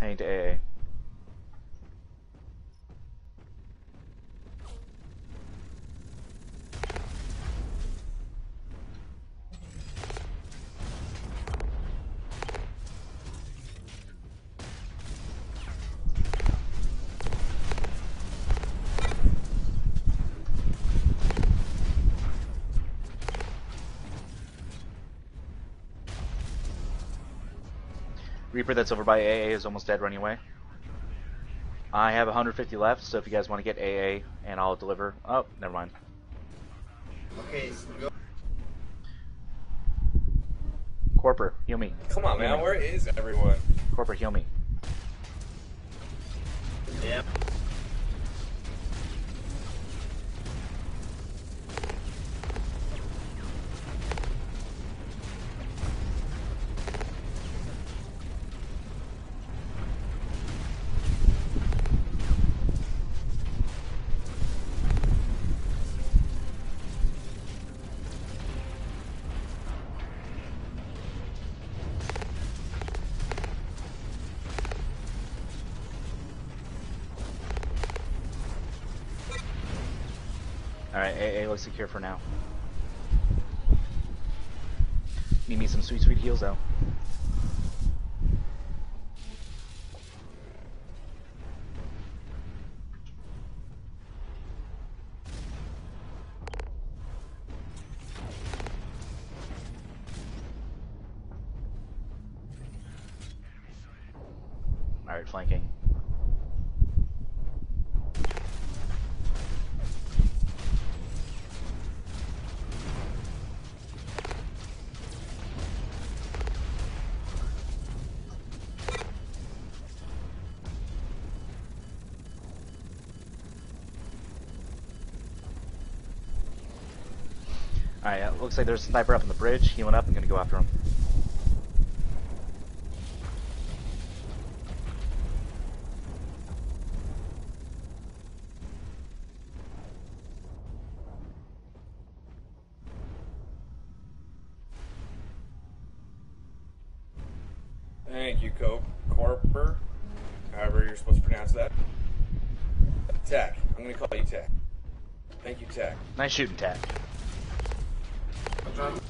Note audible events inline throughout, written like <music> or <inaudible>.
To AA. Reaper that's over by AA is almost dead running away. I have 150 left, so if you guys want to get AA, and I'll deliver. Oh, never mind. Okay, so go. Corper, heal me. Come on, man. Where is everyone? Corper, heal me. Yep. Alright, AA looks secure for now. Need me some sweet, sweet heals though. Alright, flanking. Alright, yeah, looks like there's a sniper up on the bridge. Healing up, I'm gonna go after him. Thank you, Cope. Corper. However you're supposed to pronounce that. Tech. I'm gonna call you Tech. Thank you, Tech. Nice shooting, Tat. Alright,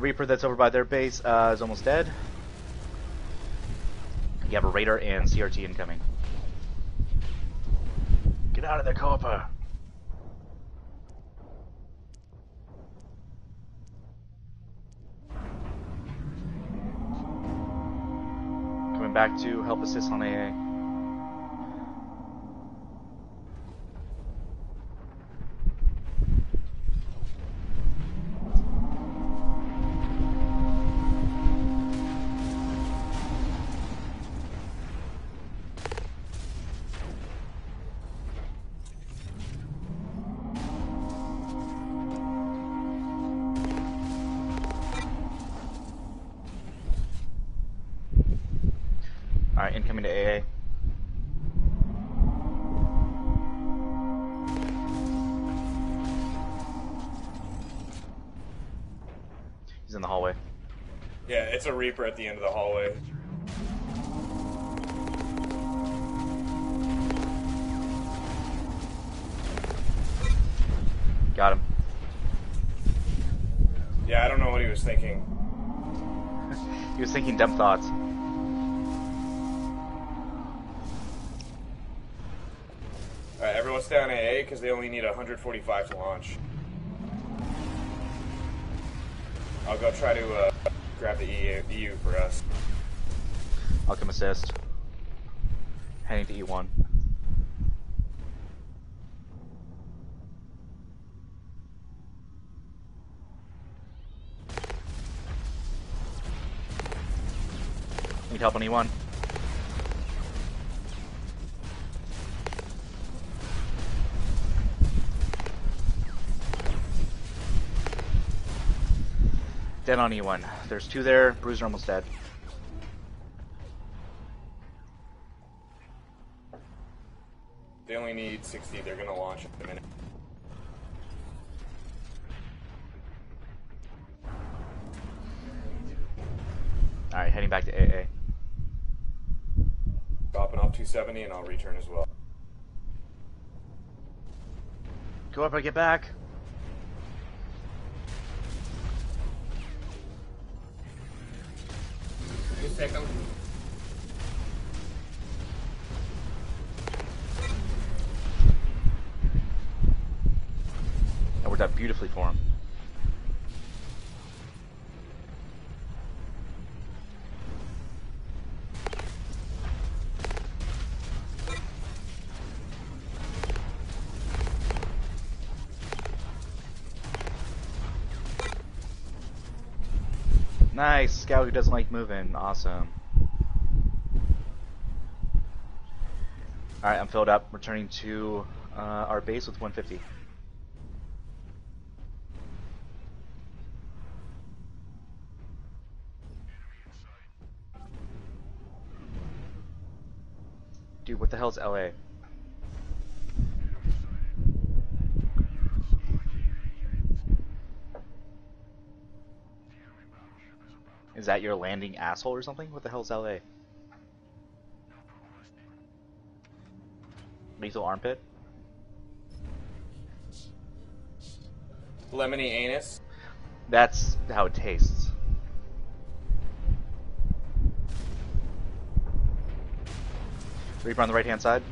Reaper that's over by their base uh, is almost dead. You have a Raider and CRT incoming. Get out of the Corper! Coming back to help assist on AA. Incoming to AA. He's in the hallway. Yeah, it's a Reaper at the end of the hallway. Got him. Yeah, I don't know what he was thinking. <laughs> He was thinking dumb thoughts. Everyone stay on AA because they only need 145 to launch. I'll go try to uh, grab the EU, EU for us. I'll come assist. Heading to E E1. Need help on E E1. Dead on E1. There's two there. Bruiser almost dead. They only need 60. They're going to launch in a minute. Alright, heading back to AA. Dropping off 270 and I'll return as well. Go up I get back. Nice, scout who doesn't like moving. Awesome. Alright, I'm filled up. Returning to uh, our base with 150. Dude, what the hell's LA? Is that your landing asshole or something? What the hell's LA? Lethal armpit? Lemony anus. That's how it tastes. Reaper on the right hand side.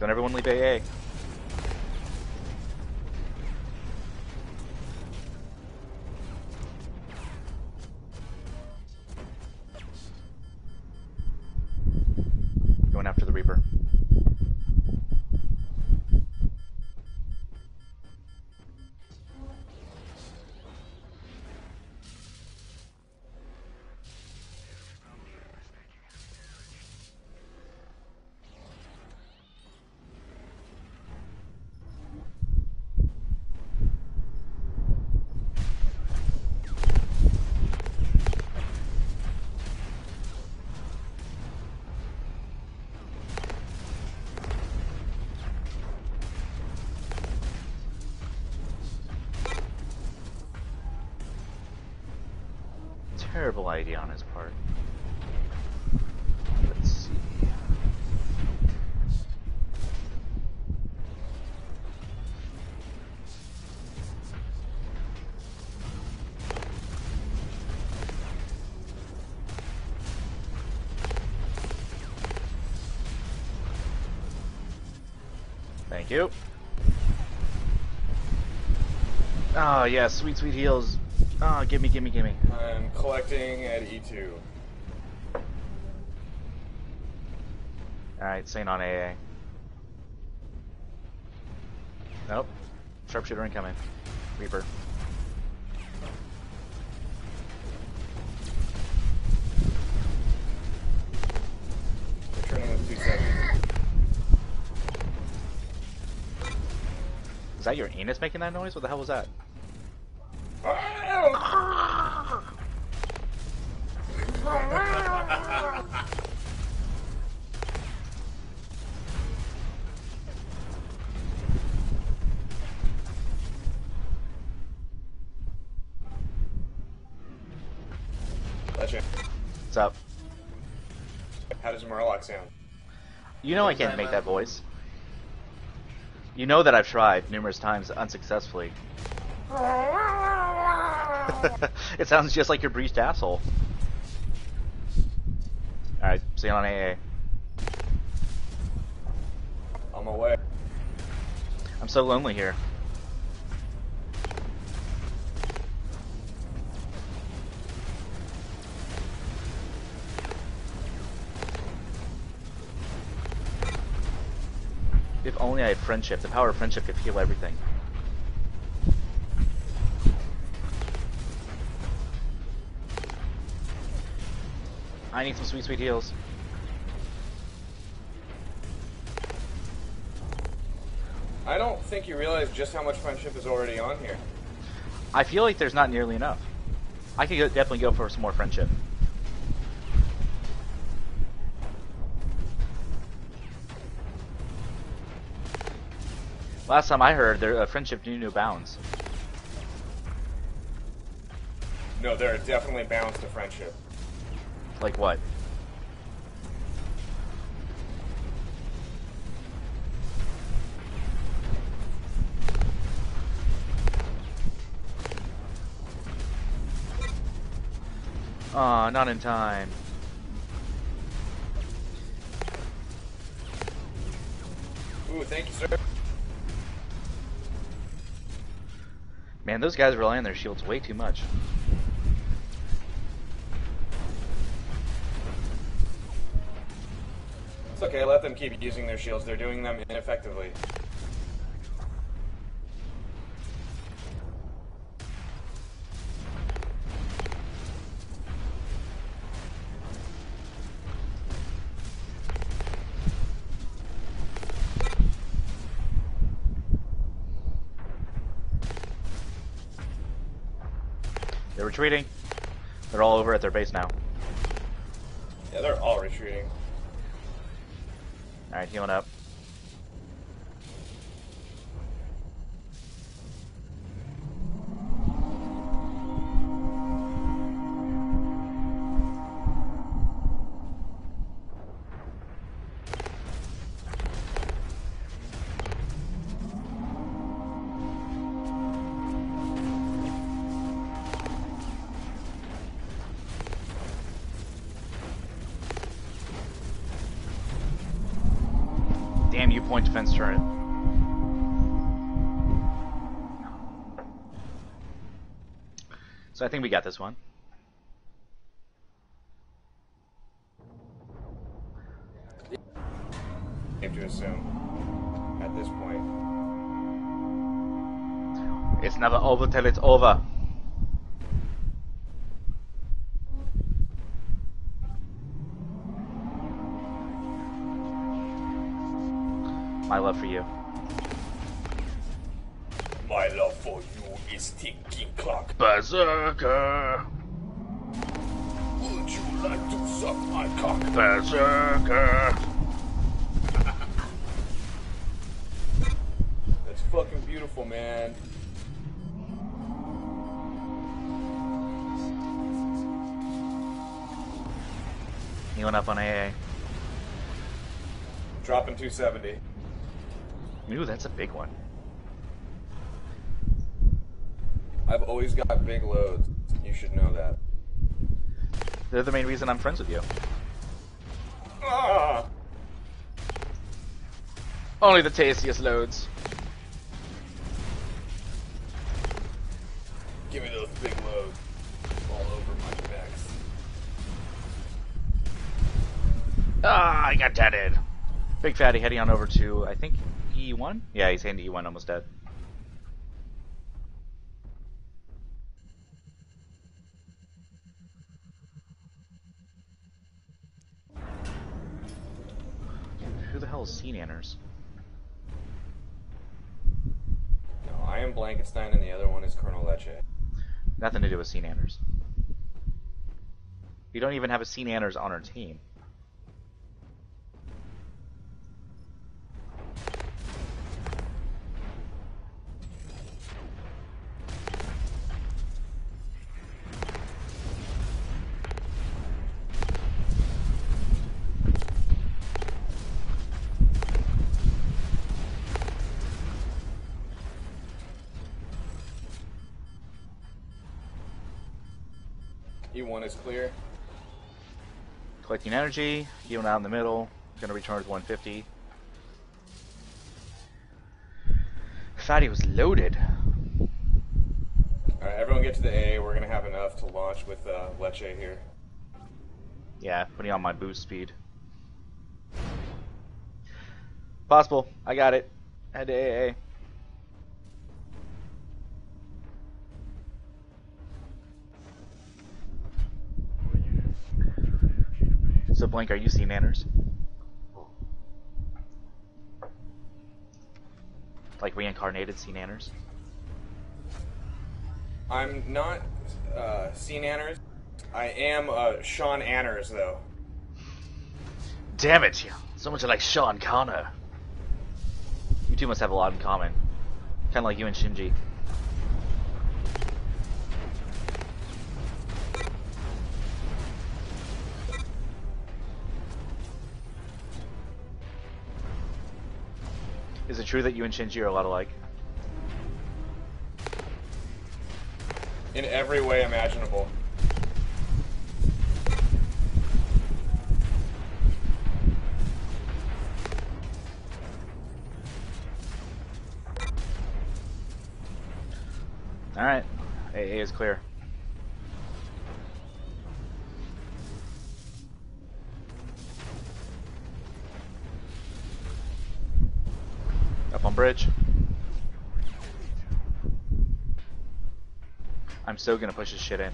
Don't everyone leave AA. Reaper. Terrible idea on his part. Let's see. Thank you. Ah, oh yeah, sweet sweet heals. Oh, gimme, gimme, gimme. I'm collecting at E E2. Alright, Saint on AA. Nope. Sharpshooter incoming. Reaper. Returning with 270. Is that your anus making that noise? What the hell was that? Ah! What's up? How does Murloc sound? You know I can't make that voice. You know that I've tried numerous times unsuccessfully. <laughs> it sounds just like your breached asshole. See you on AA. On my way. I'm so lonely here. If only I had friendship. The power of friendship could heal everything. I need some sweet, sweet heals. I don't think you realize just how much friendship is already on here. I feel like there's not nearly enough. I could go, definitely go for some more friendship. Last time I heard, their uh, friendship knew no bounds. No, there are definitely bounds to friendship. Like what? Aw, not in time. Ooh, thank you, sir. Man, those guys rely on their shields way too much. Okay, let them keep using their shields. They're doing them ineffectively. They're retreating. They're all over at their base now. Yeah, they're all retreating. Alright, healing up. Damn you, point defense turret. So I think we got this one. Safe to assume. At this point. It's never over till it's over. My love for you. My love for you is ticking clock. Berserker! Would you like to suck my cock? Berserker! <laughs> That's fucking beautiful, man. He went up on AA. Dropping 270. Ooh, that's a big one. I've always got big loads. You should know that. They're the main reason I'm friends with you. Ah! Only the tastiest loads. Give me those big loads. All over my pecs. Ah, I got deaded. Big fatty heading on over to, I think, E1? Yeah, he's heading to E1, almost dead. Who the hell is SeaNanners? No, I am Blankenstein and the other one is Colonel Leche. Nothing to do with SeaNanners. We don't even have a SeaNanners on our team. E1 E is clear. Collecting energy, healing out in the middle, gonna return with 150. Fatty was loaded. Alright, everyone get to the A. We're gonna have enough to launch with uh, Leche here. Yeah, putting on my boost speed. Possible. I got it. Head to AA. So, Blink, are you seeing Nanners? Like reincarnated sea Nanners? I'm not uh, Sean Anners. I am uh, Sean Anners, though. Damn it! So much like Sean Connor. You two must have a lot in common. Kind of like you and Shinji. Is it true that you and Shinji are a lot alike? In every way imaginable. Alright. AA is clear. On bridge. I'm still gonna push this shit in.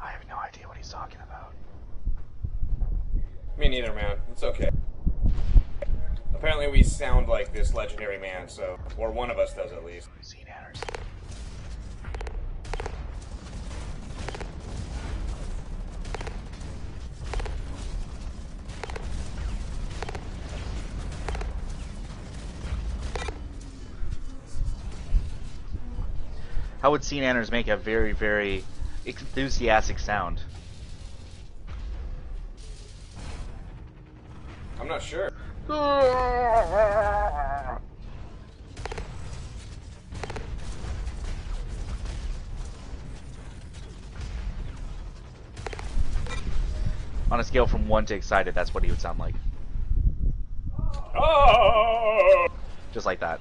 I have no idea what he's talking about. Me neither, man. It's okay. Apparently, we sound like this legendary man, so. Or one of us does at least. Seen Anners. How would Scene Anners make a very, very enthusiastic sound? I'm not sure. On a scale from 1 to excited, that's what he would sound like. Oh! Just like that.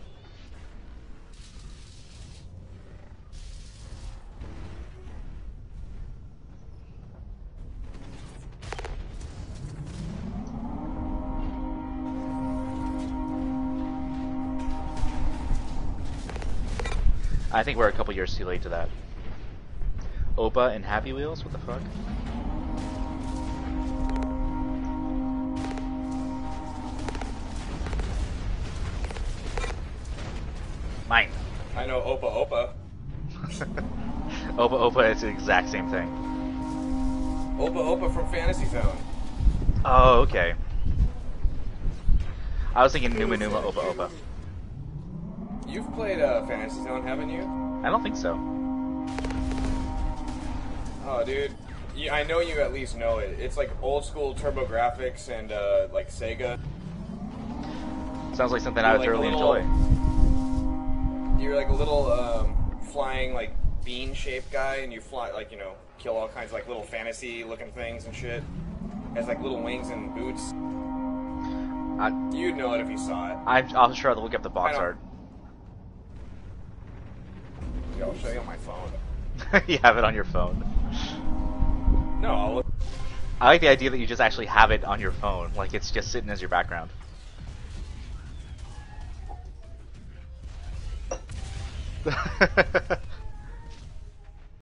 I think we're a couple years too late to that. Opa and Happy Wheels? What the fuck? Mine. I know Opa Opa. <laughs> Opa Opa is the exact same thing. Opa Opa from Fantasy Zone. Oh, okay. I was thinking Numa Numa Opa Opa. You've played uh, Fantasy Zone, haven't you? I don't think so. Oh, dude. You, I know you at least know it. It's like old school TurboGrafx and uh, like Sega. Sounds like something I would like thoroughly little- enjoy. You're like a little um, flying like bean shaped guy, and you fly like you know kill all kinds of like little fantasy looking things and shit. Has like little wings and boots. I, You'd know it if you saw it. I'm, I'll try to look up the box art. Yeah, I'll show you on my phone. <laughs> you have it on your phone. No, I'll look. I like the idea that you just actually have it on your phone, like it's just sitting as your background. <laughs>